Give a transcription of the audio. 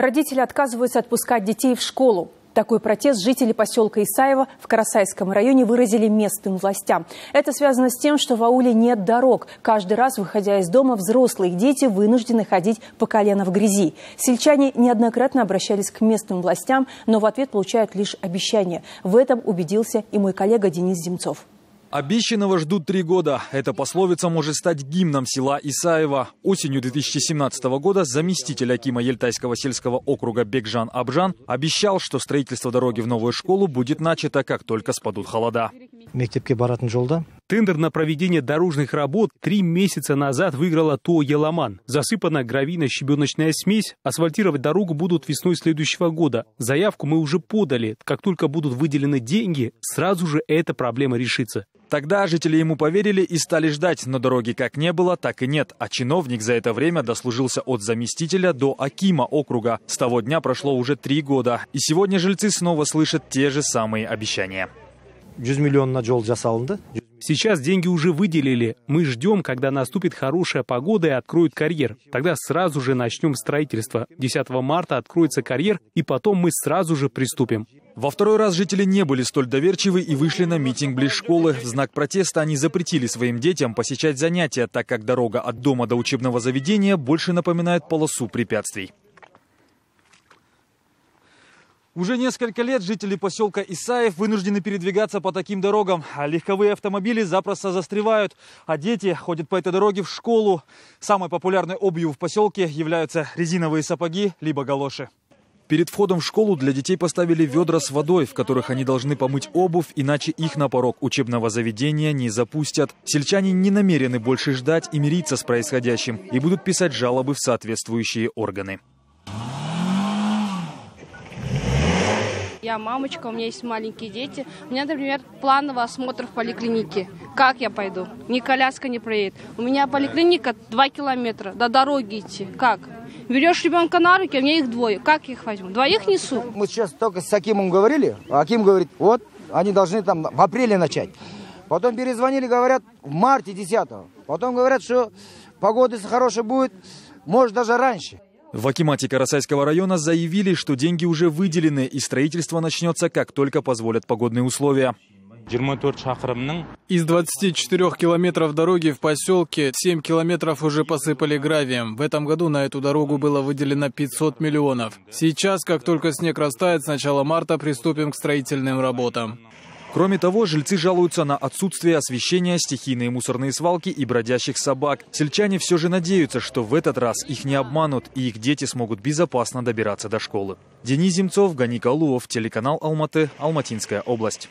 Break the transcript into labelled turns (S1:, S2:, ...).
S1: Родители отказываются отпускать детей в школу. Такой протест жители поселка Исаева в Карасайском районе выразили местным властям. Это связано с тем, что в ауле нет дорог. Каждый раз, выходя из дома, взрослые дети вынуждены ходить по колено в грязи. Сельчане неоднократно обращались к местным властям, но в ответ получают лишь обещания. В этом убедился и мой коллега Денис Земцов.
S2: Обещанного ждут три года. Эта пословица может стать гимном села Исаева. Осенью 2017 года заместитель Акима Ельтайского сельского округа Бекжан Абжан обещал, что строительство дороги в новую школу будет начато, как только спадут холода.
S3: Тендер на проведение дорожных работ три месяца назад выиграла ТО «Еламан». Засыпана гравийно-щебеночная смесь. Асфальтировать дорогу будут весной следующего года. Заявку мы уже подали. Как только будут выделены деньги, сразу же эта проблема решится.
S2: Тогда жители ему поверили и стали ждать, но дороги как не было, так и нет. А чиновник за это время дослужился от заместителя до Акима округа. С того дня прошло уже три года. И сегодня жильцы снова слышат те же самые обещания.
S3: 100 миллионов на жол жасалынды Сейчас деньги уже выделили. Мы ждем, когда наступит хорошая погода и откроют карьер. Тогда сразу же начнем строительство. 10 марта откроется карьер, и потом мы сразу же приступим.
S2: Во второй раз жители не были столь доверчивы и вышли на митинг близ школы. В знак протеста они запретили своим детям посещать занятия, так как дорога от дома до учебного заведения больше напоминает полосу препятствий. Уже несколько лет жители поселка Исаев вынуждены передвигаться по таким дорогам. Легковые автомобили запросто застревают, а дети ходят по этой дороге в школу. Самой популярной обувью в поселке являются резиновые сапоги либо галоши. Перед входом в школу для детей поставили ведра с водой, в которых они должны помыть обувь, иначе их на порог учебного заведения не запустят. Сельчане не намерены больше ждать и мириться с происходящим и будут писать жалобы в соответствующие органы.
S4: Я мамочка, у меня есть маленькие дети. У меня, например, плановый осмотр в поликлинике. Как я пойду? Ни коляска не проедет. У меня поликлиника 2 километра. До дороги идти. Как? Берешь ребенка на руки, а у меня их двое. Как я их возьму? Двоих несу.
S5: Мы сейчас только с Акимом говорили. Аким говорит, вот, они должны там в апреле начать. Потом перезвонили, говорят, в марте 10 -го. Потом говорят, что погода хорошая будет, может даже раньше.
S2: В Акимате Карасайского района заявили, что деньги уже выделены и строительство начнется, как только позволят погодные условия.
S6: Из 24 километров дороги в поселке 7 километров уже посыпали гравием. В этом году на эту дорогу было выделено 500 миллионов. Сейчас, как только снег растает, с начала марта приступим к строительным работам.
S2: Кроме того, жильцы жалуются на отсутствие освещения, стихийные мусорные свалки и бродящих собак. Сельчане все же надеются, что в этот раз их не обманут и их дети смогут безопасно добираться до школы. Денис Земцов, Ганик Алуов, телеканал Алматы, Алматинская область.